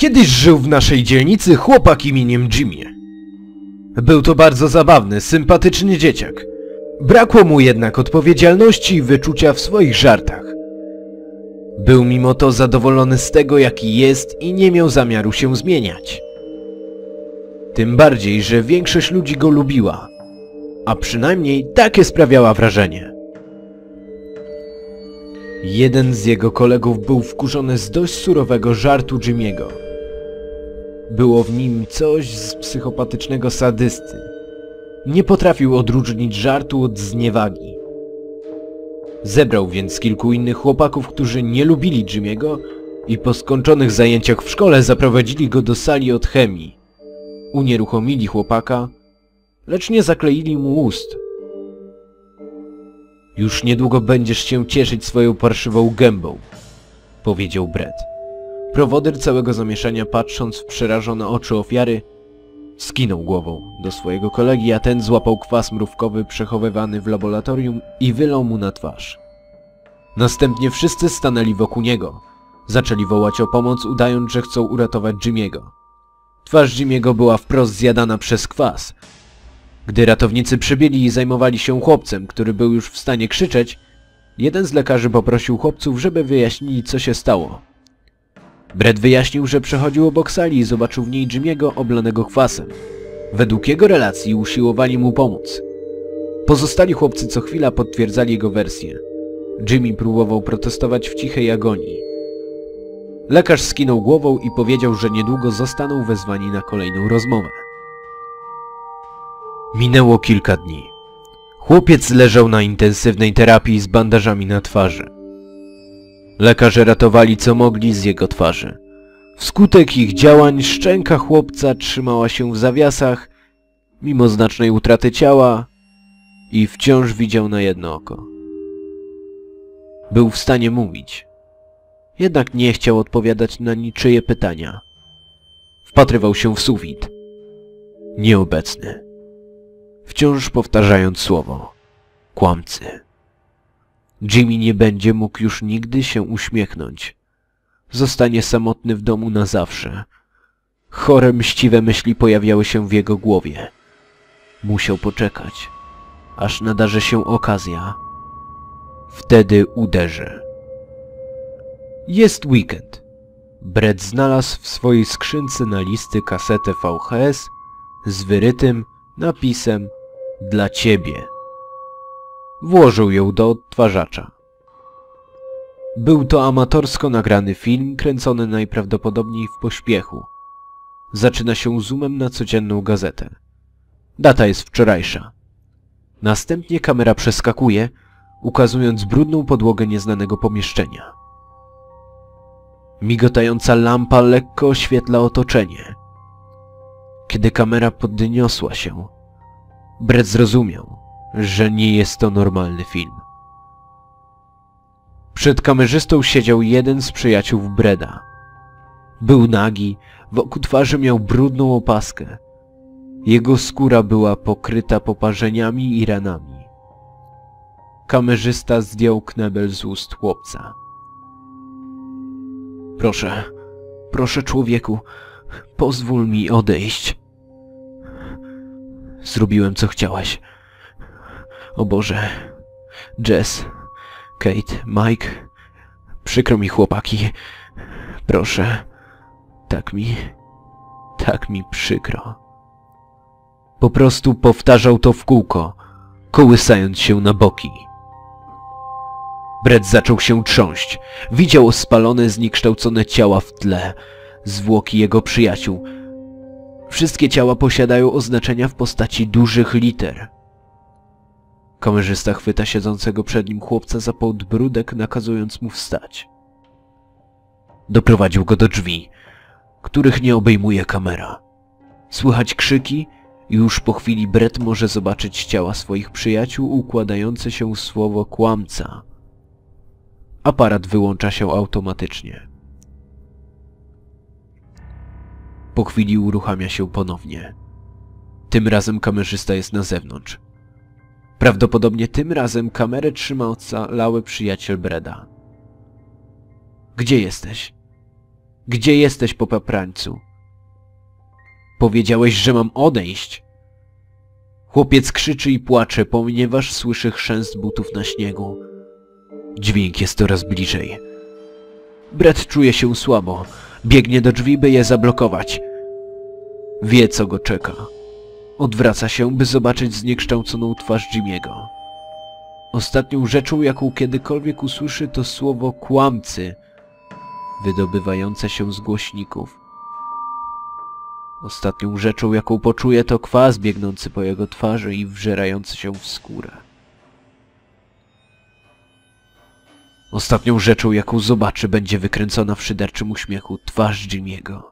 Kiedyś żył w naszej dzielnicy chłopak imieniem Jimmy. Był to bardzo zabawny, sympatyczny dzieciak. Brakło mu jednak odpowiedzialności i wyczucia w swoich żartach. Był mimo to zadowolony z tego, jaki jest i nie miał zamiaru się zmieniać. Tym bardziej, że większość ludzi go lubiła, a przynajmniej takie sprawiała wrażenie. Jeden z jego kolegów był wkurzony z dość surowego żartu Jimmy'ego. Było w nim coś z psychopatycznego sadysty. Nie potrafił odróżnić żartu od zniewagi. Zebrał więc kilku innych chłopaków, którzy nie lubili Jimmy'ego i po skończonych zajęciach w szkole zaprowadzili go do sali od chemii. Unieruchomili chłopaka, lecz nie zakleili mu ust. Już niedługo będziesz się cieszyć swoją parszywą gębą, powiedział Brett. Prowodyr całego zamieszania patrząc w przerażone oczy ofiary, skinął głową do swojego kolegi, a ten złapał kwas mrówkowy przechowywany w laboratorium i wylał mu na twarz. Następnie wszyscy stanęli wokół niego. Zaczęli wołać o pomoc, udając, że chcą uratować Jimmy'ego. Twarz Jimmy'ego była wprost zjadana przez kwas. Gdy ratownicy przybyli i zajmowali się chłopcem, który był już w stanie krzyczeć, jeden z lekarzy poprosił chłopców, żeby wyjaśnili, co się stało. Brett wyjaśnił, że przechodził obok sali i zobaczył w niej Jimmy'ego oblanego kwasem. Według jego relacji usiłowali mu pomóc. Pozostali chłopcy co chwila potwierdzali jego wersję. Jimmy próbował protestować w cichej agonii. Lekarz skinął głową i powiedział, że niedługo zostaną wezwani na kolejną rozmowę. Minęło kilka dni. Chłopiec leżał na intensywnej terapii z bandażami na twarzy. Lekarze ratowali co mogli z jego twarzy. Wskutek ich działań szczęka chłopca trzymała się w zawiasach, mimo znacznej utraty ciała i wciąż widział na jedno oko. Był w stanie mówić. Jednak nie chciał odpowiadać na niczyje pytania. Wpatrywał się w sufit. Nieobecny. Wciąż powtarzając słowo. Kłamcy. Jimmy nie będzie mógł już nigdy się uśmiechnąć. Zostanie samotny w domu na zawsze. Chore, mściwe myśli pojawiały się w jego głowie. Musiał poczekać, aż nadarzy się okazja. Wtedy uderzy. Jest weekend. Brett znalazł w swojej skrzynce na listy kasetę VHS z wyrytym napisem dla ciebie. Włożył ją do odtwarzacza. Był to amatorsko nagrany film, kręcony najprawdopodobniej w pośpiechu. Zaczyna się zoomem na codzienną gazetę. Data jest wczorajsza. Następnie kamera przeskakuje, ukazując brudną podłogę nieznanego pomieszczenia. Migotająca lampa lekko oświetla otoczenie. Kiedy kamera podniosła się, Brett zrozumiał, że nie jest to normalny film. Przed kamerzystą siedział jeden z przyjaciół Breda. Był nagi, wokół twarzy miał brudną opaskę. Jego skóra była pokryta poparzeniami i ranami. Kamerzysta zdjął knebel z ust chłopca. Proszę, proszę człowieku, pozwól mi odejść. Zrobiłem co chciałaś. O Boże. Jess, Kate, Mike. Przykro mi chłopaki. Proszę. Tak mi... Tak mi przykro. Po prostu powtarzał to w kółko, kołysając się na boki. Brett zaczął się trząść. Widział spalone, zniekształcone ciała w tle, zwłoki jego przyjaciół. Wszystkie ciała posiadają oznaczenia w postaci dużych liter. Kamerzysta chwyta siedzącego przed nim chłopca za podbródek, nakazując mu wstać. Doprowadził go do drzwi, których nie obejmuje kamera. Słychać krzyki i już po chwili Brett może zobaczyć ciała swoich przyjaciół układające się w słowo kłamca. Aparat wyłącza się automatycznie. Po chwili uruchamia się ponownie. Tym razem kamerzysta jest na zewnątrz. Prawdopodobnie tym razem kamerę trzyma ocalały przyjaciel Breda. Gdzie jesteś? Gdzie jesteś po paprańcu? Powiedziałeś, że mam odejść. Chłopiec krzyczy i płacze, ponieważ słyszy chrzęst butów na śniegu. Dźwięk jest coraz bliżej. Brett czuje się słabo. Biegnie do drzwi, by je zablokować. Wie, co go czeka. Odwraca się, by zobaczyć zniekształconą twarz Jimiego. Ostatnią rzeczą, jaką kiedykolwiek usłyszy, to słowo kłamcy, wydobywające się z głośników. Ostatnią rzeczą, jaką poczuje, to kwas biegnący po jego twarzy i wżerający się w skórę. Ostatnią rzeczą, jaką zobaczy, będzie wykręcona w szyderczym uśmiechu twarz Jimiego.